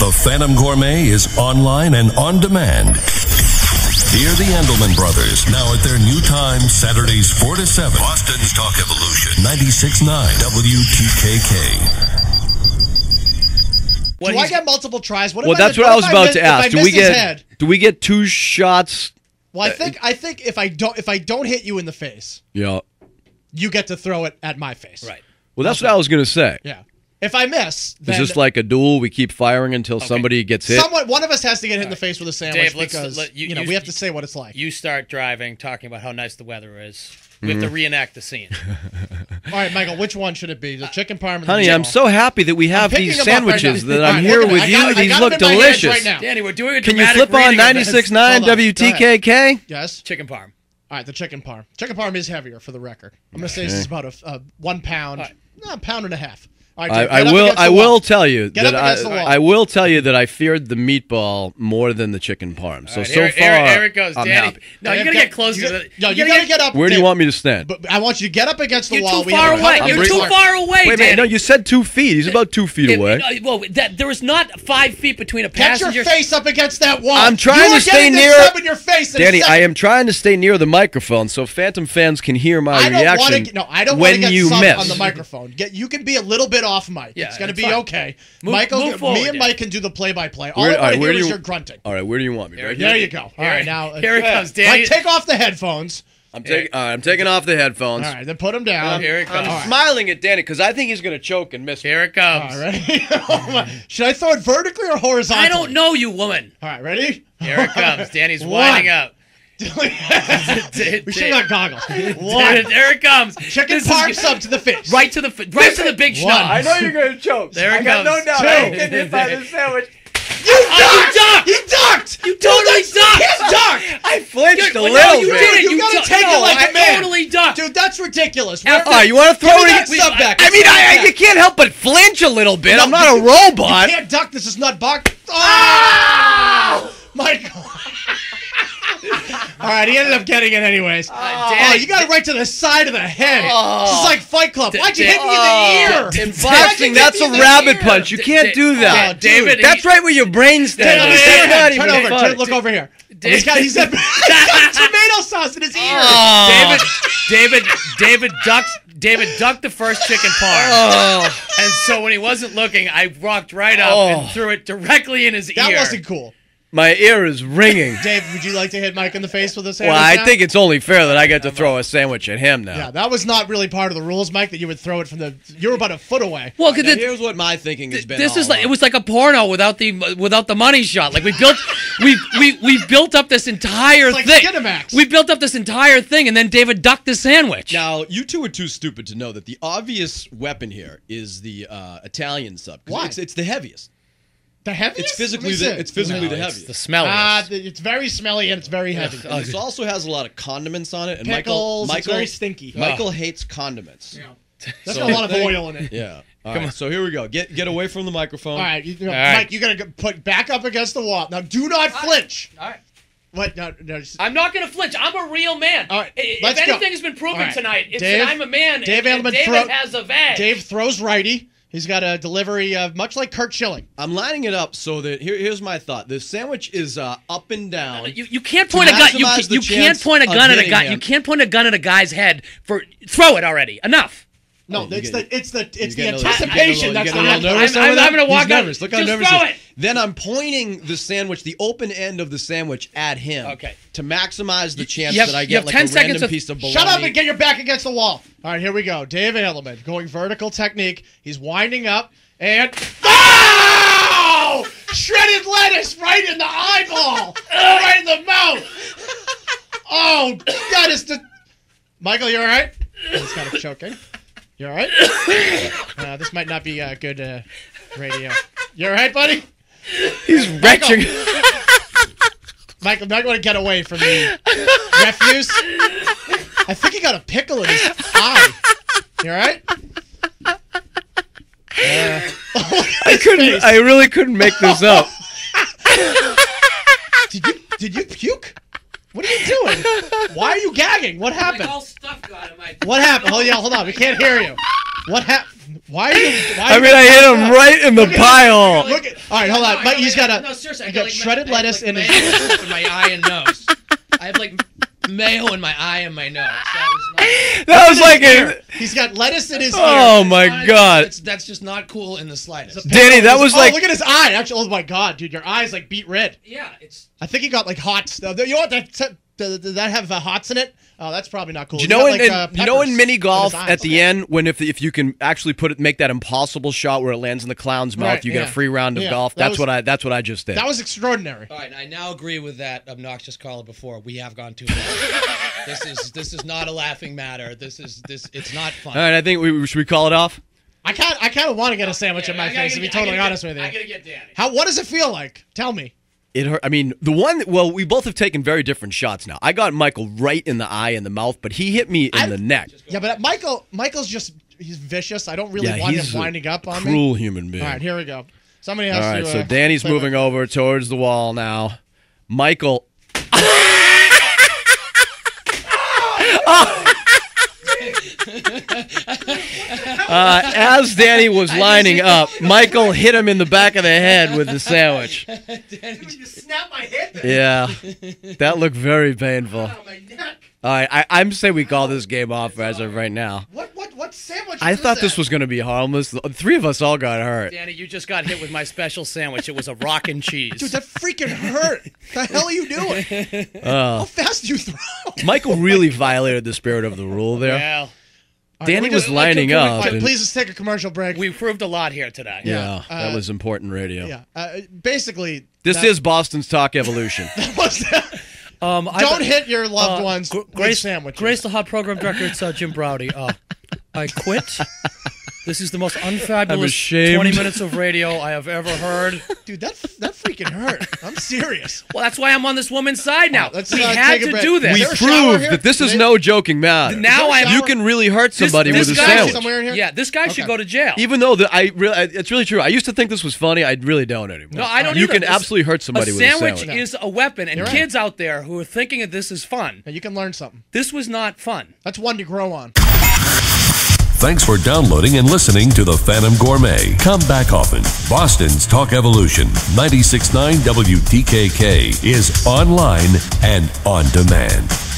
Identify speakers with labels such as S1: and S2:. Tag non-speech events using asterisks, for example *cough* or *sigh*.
S1: The Phantom Gourmet is online and on demand. Hear the Andelman brothers now at their new time, Saturdays 4 to 7. Boston's Talk Evolution, 96.9 WTKK.
S2: What
S3: do I get multiple tries? What
S4: Well, that's
S3: miss-
S4: what I was about
S3: miss-
S4: to ask. Do we get
S3: head?
S4: do we get two shots?
S3: Well, I uh, think I think if I don't if I don't hit you in the face,
S4: Yeah.
S3: you get to throw it at my face.
S2: Right.
S4: Well, that's what I was gonna say.
S3: Yeah. If I miss,
S4: Is this like a duel? We keep firing until somebody gets hit.
S3: someone one of us has to get hit in the face with a sandwich
S2: Dave,
S3: because
S2: let- you-
S3: you, know
S2: you-
S3: we have to say what it's like.
S2: You start driving, talking about how nice the weather is. We have to
S4: Mm-hmm.
S2: reenact the scene. *laughs*
S3: All right, Michael, which one should it be? The chicken parm. Or the
S4: Honey, I'm so happy that we have these
S3: them up right
S4: sandwiches that I'm
S3: right,
S4: here with.
S3: I
S4: you.
S3: got
S4: These look
S3: them in my hands
S4: delicious.
S3: right.
S2: Danny, we're doing a
S4: Can you flip on
S2: reading of this.
S4: 96.9
S3: Hold on. Go
S4: WTKK?
S3: Yes.
S2: Chicken parm.
S3: All right, the chicken parm. Chicken parm is heavier for the record. I'm gonna say this is about a, a one pound,
S2: All right.
S3: no, a pound and a half. All right,
S4: I,
S3: Dave,
S4: I
S3: get
S4: will. I will tell you
S3: Get
S4: that I,
S3: against the wall.
S4: I will tell you that I feared the meatball more than the chicken parm. So
S2: All right,
S4: so
S2: here,
S4: far,
S2: here, here goes,
S4: I'm
S2: Danny.
S4: happy.
S2: No, you
S3: Dave,
S2: gotta get close
S3: you
S2: to
S3: got-
S2: the.
S3: No, you gotta get up.
S4: Where do you want me to stand?
S3: But I want you to get up against the
S2: You're
S3: wall.
S2: too far away. You're too far
S3: left.
S2: away,
S4: Wait a minute.
S2: Danny.
S4: No, you said two feet. He's about two feet away.
S2: uh, well, that, there is not five feet between a passenger.
S3: Get your face up against that wall.
S4: I'm trying to stay near-
S3: in your face,
S4: Danny, I am trying to stay near the microphone so Phantom fans can hear my reaction.
S3: No, I don't want to get
S4: you
S3: sub
S4: miss.
S3: on the microphone. Get you can be a little bit off mic.
S2: Yeah,
S3: it's gonna be
S2: fine.
S3: okay.
S2: Move-
S3: Michael,
S2: move forward,
S3: me and
S2: Dave.
S3: Mike can do the play-by-play. All
S4: Where-
S3: I want
S4: right,
S3: to
S4: where
S3: hear
S4: do
S3: is
S4: you-
S3: your grunting.
S4: All right, where do you want me? Right
S3: There
S4: here?
S3: you go. All
S2: Here-
S3: right, now
S2: here it uh, comes, Danny.
S3: Mike, take off the headphones.
S4: I'm taking. All right, I'm taking off the headphones.
S3: All right, then put them down.
S4: I'm,
S2: Here it comes.
S4: I'm smiling at Danny because I think he's going to choke and miss.
S2: Here it comes.
S3: All right? *laughs* Oh Should I throw it vertically or horizontally?
S2: I don't know you, woman.
S3: All right, ready?
S2: Here it comes. *laughs* Danny's winding up. *laughs*
S3: we should have got goggles. *laughs*
S2: There, there it comes.
S3: Chicken
S2: This is
S3: parm sub to the fish.
S2: Right to the fi- right to the big
S3: One.
S2: schnapps.
S4: I know you're going to choke.
S2: There it
S4: I got
S2: goes.
S4: no doubt.
S3: Two.
S4: I ain't getting hit by this *laughs* sandwich.
S3: You
S2: Oh,
S3: ducked!
S2: you
S3: He ducked!
S2: You totally ducked.
S3: He ducked!
S4: I flinched a
S2: Well,
S4: little
S2: no, you
S4: bit.
S2: didn't.
S3: You
S2: You
S3: gotta
S2: du-
S3: take it like
S2: I
S3: a man.
S2: totally ducked.
S3: Dude, that's ridiculous.
S2: After-
S3: Where-
S4: Oh, you want to
S3: Give
S4: throw
S3: me
S4: it?
S3: that sub back.
S4: I mean, I, I, you can't help but flinch a little bit.
S3: No,
S4: I'm not a robot.
S3: You can't duck. This is not box. Ah! Oh! Michael. All right, he ended up getting it anyways. Oh,
S2: oh
S3: you got it right to the side of the head. Oh. This is like Fight Club. Why'd you hit me in the oh. ear?
S4: In boxing, that's a rabbit
S3: ear?
S4: punch. You can't do that.
S3: Oh,
S2: David,
S3: dude.
S4: That's right where your brain
S3: Turn
S4: stands.
S3: over, turn
S4: not
S3: over, turn over, turn- look over here.
S2: Dave-
S3: He's got, he's got, he's got tomato sauce in his ear.
S4: Oh.
S2: David, David, David ducked. David ducked the first chicken parm,
S4: Oh.
S2: and so when he wasn't looking, I walked right up
S4: Oh.
S2: and threw it directly in his
S3: That
S2: ear.
S3: That wasn't cool.
S4: My ear is ringing. *laughs*
S3: Dave, would you like to hit Mike in the face with a
S4: Well,
S3: sandwich?
S4: I
S3: now?
S4: think it's only fair that I get to throw a sandwich at him now.
S3: Yeah, that was not really part of the rules, Mike. That you would throw it from the. You were about a foot away.
S2: Well, 'cause
S5: Now,
S2: it-
S5: here's what my thinking has been.
S2: this
S5: all
S2: is like it was like a porno without the without the money shot. Like we built *laughs* we we we built up this entire
S3: It's like
S2: thing.
S3: Skinamax.
S2: We built up this entire thing, and then David ducked the sandwich.
S5: Now, you two are too stupid to know that the obvious weapon here is the uh, Italian sub. 'cause
S3: Why?
S5: It's, it's the heaviest.
S3: The heaviest.
S5: It's physically the,
S3: see.
S5: it's physically
S2: No,
S5: the
S2: it's
S5: heaviest.
S2: the smell.
S3: Ah, th- it's very smelly and it's very heavy.
S5: And *laughs* this also has a lot of condiments on it. And
S3: Pickles.
S5: Michael,
S3: it's
S5: Michael,
S3: very stinky.
S5: Michael hates condiments.
S3: There's
S5: So-
S3: a lot of *laughs* oil in it.
S5: Yeah. All right, So here we go. Get get away from the microphone.
S3: All right, you, you know,
S2: All right.
S3: Mike, you gotta go- put back up against the wall. Now, do not flinch.
S2: All right.
S3: What? No, no, just-
S2: I'm not going to flinch. I'm a real man.
S3: All right,
S2: I-
S3: let's
S2: if
S3: go.
S2: anything has been proven
S3: All right.
S2: tonight, it's
S3: Dave-
S2: that I'm a man.
S3: Dave
S2: and, and
S3: Andelman
S2: David
S3: throw-
S2: has a vag.
S3: Dave throws righty. He's got a delivery of much like Curt Schilling.
S5: I'm lining it up so that here, here's my thought. The sandwich is uh, up and down.
S2: You, you can't point a gun. You, can,
S5: the
S2: you can't point a gun at a guy.
S5: him.
S2: You can't point a gun at a guy's head for throw it already. Enough.
S3: No, it's
S5: get-
S3: the it's the it's the
S5: getting a little-
S3: anticipation
S5: you
S3: that's
S5: getting
S3: the
S5: a little
S3: hard
S5: nervous
S3: part.
S2: I'm- I'm gonna walk
S5: He's
S2: out.
S5: nervous. Look how
S2: Just
S5: nervous
S2: throw it.
S5: Then I'm pointing the sandwich, the open end of the sandwich, at him.
S2: Okay.
S5: To maximize the chance
S2: have-
S5: that I get like
S2: 10
S5: a
S2: seconds
S5: random
S2: of-
S5: piece of bologna.
S3: Shut up and get your back against the wall. All right, here we go. Dave Andelman going vertical technique. He's winding up and oh! Shredded lettuce right in the eyeball, right in the mouth. Oh, that is the. Michael, you all right? He's kind of choking. You all right? *coughs* Uh, this might not be uh, good uh, radio. You all right, buddy?
S4: He's retching. *laughs*
S3: Michael, not going to get away from the refuse. I think he got a pickle in his eye. You all right? Uh, *laughs*
S4: I couldn't. I really couldn't make this up. *laughs*
S3: did you did you puke? What are you doing? Why are you gagging? What happened?
S2: stuff got in my.
S3: What happened? Oh yeah, hold on. We can't hear you. What happened? Why? Are you, why are
S4: I
S3: you
S4: mean, I hit him right in the pile. hole.
S3: Look at. All right, hold on. Mike, he's got a.
S2: No, seriously, I got,
S3: got
S2: like,
S3: shredded
S2: I have,
S3: lettuce
S2: like,
S3: in his.
S2: in my eye and nose. I have like mayo in my eye and my nose. That was not. *laughs*
S4: That was like a.
S3: He's got lettuce in his
S4: Oh
S3: ear.
S4: my
S2: Fine,
S4: god.
S2: That's, that's just not cool in the slightest.
S4: Danny, that was
S3: oh,
S4: like.
S3: look at his eye. Actually, oh my god, dude, your eye's like beat red.
S2: Yeah, it's.
S3: I think he got like hot stuff. You know what? That, does does that have uh, hots in it? Oh, that's probably not cool.
S4: Do you
S3: He
S4: know
S3: got,
S4: in,
S3: like,
S4: in-
S3: uh,
S4: you know in mini golf at the end when if if you can actually put it make that impossible shot where it lands in the clown's mouth,
S3: Right,
S4: you get a free round of
S3: Yeah,
S4: golf.
S3: that
S4: That's
S3: was-
S4: what I that's what I just did.
S3: That was extraordinary.
S2: All right, I now agree with that obnoxious caller before. We have gone too far. *laughs* this is this is not a laughing matter. This is this. It's not fun.
S4: All right, I think we should we call it off.
S3: I kind I kind of want to get a sandwich
S2: Yeah,
S3: in my
S2: I gotta
S3: face. To be totally
S2: gotta
S3: honest
S2: get-
S3: with you.
S2: I gotta get Danny.
S3: How? What does it feel like? Tell me.
S4: It hurt. I mean, the one. Well, we both have taken very different shots now. I got Michael right in the eye and the mouth, but he hit me in
S3: I-
S4: the neck.
S3: Yeah, but Michael Michael's just he's vicious. I don't really
S4: Yeah,
S3: want
S4: he's
S3: him winding up on me.
S4: cruel human being.
S3: All right, here we go. Somebody
S4: All
S3: has
S4: right,
S3: to.
S4: so
S3: uh,
S4: Danny's moving
S3: with-
S4: over towards the wall now. Michael. *laughs* *laughs* *laughs* Uh, as Danny was lining up, Michael hit him in the back of the head with the sandwich. *laughs*
S3: You snapped my head.
S4: Yeah, that looked very painful.
S3: Oh, my neck.
S4: All right, I, I'm saying we call this game off as of right now.
S3: What what what sandwich?
S4: I thought
S3: that?
S4: this was going to be harmless. The three of us all got hurt.
S2: Danny, you just got hit with my special sandwich. It was a rock and cheese.
S3: Dude, that freaking hurt. the hell are you doing?
S4: Uh,
S3: How fast do you throw?
S4: Michael really violated the spirit of the rule there.
S2: well,
S4: Danny
S3: we
S4: was
S3: just-
S4: lining
S3: Can
S4: up.
S3: Wait,
S4: and-
S3: please just take a commercial break.
S2: we proved a lot here today.
S4: yeah,
S3: Yeah,
S4: that
S3: uh,
S4: was important radio.
S3: yeah. Uh, basically,
S4: This
S3: that-
S4: is Boston's Talk Evolution. *laughs*
S3: was- *laughs*
S2: Um,
S3: don't hit your loved
S2: uh,
S3: ones
S2: Gr- Grace,
S3: sandwiches.
S2: Grace, the hot program director, it's uh, Jim Braude. Uh, I quit. This is the most unfabulous 20 minutes of radio I have ever heard.
S3: dude, that that freaking hurt. I'm serious.
S2: Well, that's why I'm on this woman's side now.
S3: Let's,
S2: we
S3: uh,
S2: had to
S3: break.
S2: do this.
S4: we
S3: there a shower
S4: proved that this is
S3: Is
S4: no joking matter.
S2: Now I'm-
S4: you can really hurt somebody
S2: this
S4: with a
S2: guy-
S4: sandwich.
S3: in here?
S2: Yeah, this guy should go to jail.
S4: Even though the, I really, it's really true. I used to think this was funny. I really don't anymore.
S2: no, I don't.
S4: You
S2: either.
S4: can
S2: This-
S4: absolutely hurt somebody
S2: a
S4: with a
S2: sandwich
S4: sandwich.
S2: is a weapon, and
S3: You're right.
S2: kids out there who are thinking that this is fun,
S3: And you can learn something.
S2: this was not fun.
S3: That's one to grow on.
S1: Thanks for downloading and listening to the Phantom Gourmet. Come back often. Boston's Talk Evolution 96.9 WTKK is online and on demand.